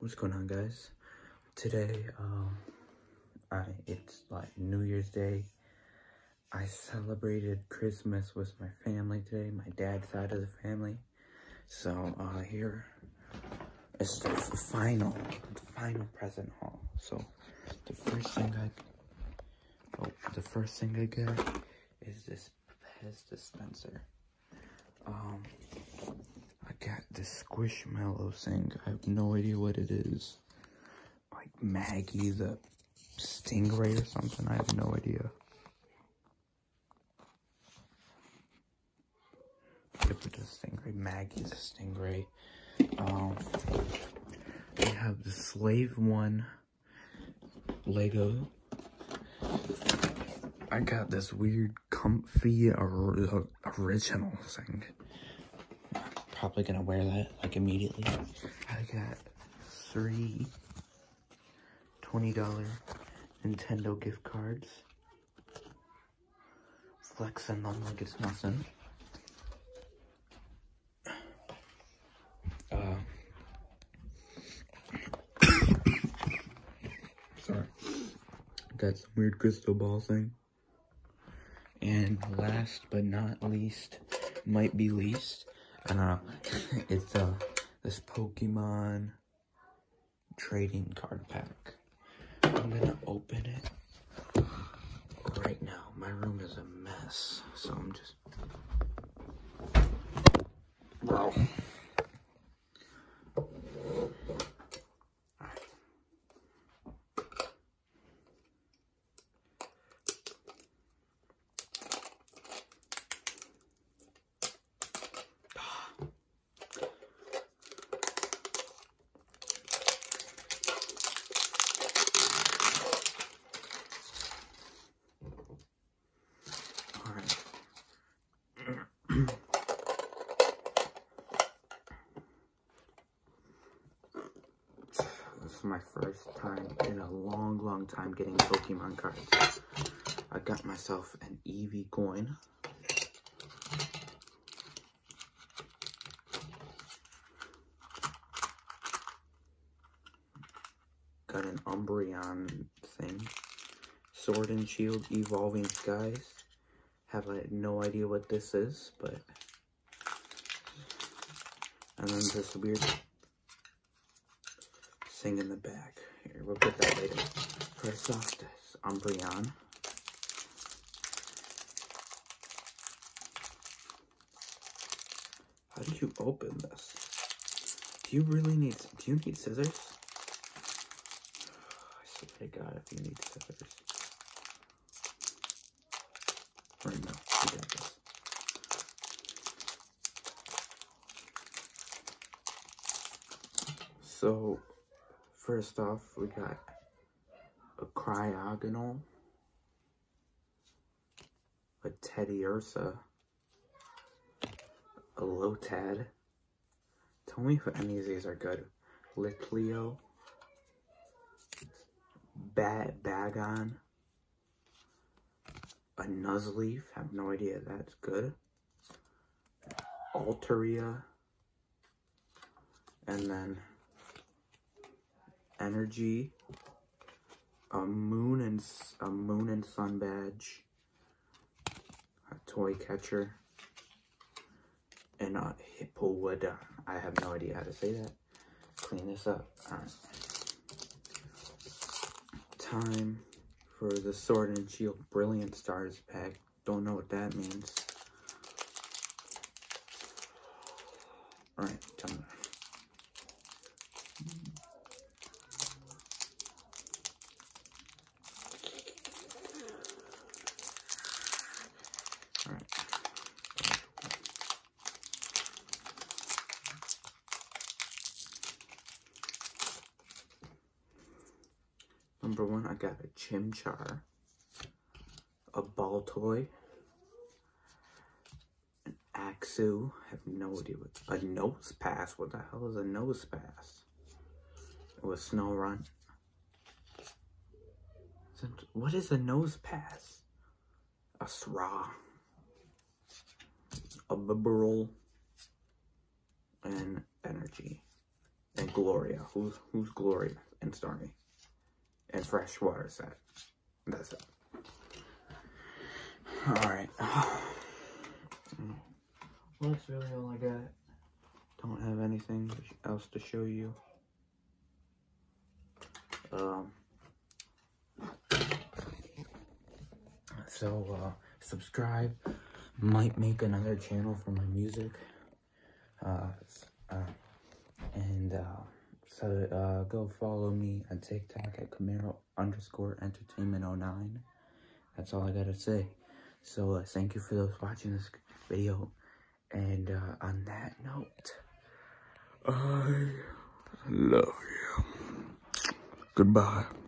What's going on, guys? Today, um, I it's like New Year's Day. I celebrated Christmas with my family today, my dad's side of the family. So, uh, here is the final, the final present haul. So, the first thing I, oh, the first thing I get is this Pez dispenser. Um, got this Squishmallow thing. I have no idea what it is. Like Maggie the Stingray or something. I have no idea. It is Stingray, Maggie the Stingray. Um, we have the Slave One Lego. I got this weird comfy or original thing probably gonna wear that like immediately. I got three $20 Nintendo gift cards. Flexing them like it's nothing. Uh, sorry. Got some weird crystal ball thing. And last but not least, might be least, I don't know. it's uh this Pokemon trading card pack. I'm gonna open it right now. My room is a mess, so I'm just my first time in a long, long time getting Pokemon cards. I got myself an Eevee coin. Got an Umbreon thing. Sword and Shield Evolving Skies. Have I no idea what this is, but... And then this weird thing in the back. Here, we'll put that later. First off, this Umbreon. How do you open this? Do you really need, do you need scissors? I swear to God, if you need scissors. Right now, you got this. So, first off, we got a Cryogonal, a Teddiursa, a Lotad. Tell me if any of these are good. Litleo, Bat Bagon, a Nuzleaf, have no idea that's good. Altaria, and then energy, a moon and a moon and sun badge, a toy catcher, and a hippowodon. I have no idea how to say that. Clean this up. All right. Time for the Sword and Shield Brilliant Stars pack. Don't know what that means. Alright, time. Number one, I got a Chimchar, a Baltoy, an Axew, I have no idea what, a Nosepass, what the hell is a Nosepass? It was Snorunt. What is a Nosepass? A Sra, a Bibarel, and Energy. and Gloria. Who's who's Gloria and Stormy? And Freshwater set. That's it. Alright. Well, that's really all I got. Don't have anything else to show you. Um, so, uh, subscribe. Might make another channel for my music. Uh, uh and, uh, uh, go follow me on TikTok at Camaro underscore entertainment 09. That's all I gotta say. So, uh, thank you for those watching this video. And, uh, on that note, I love you. Goodbye.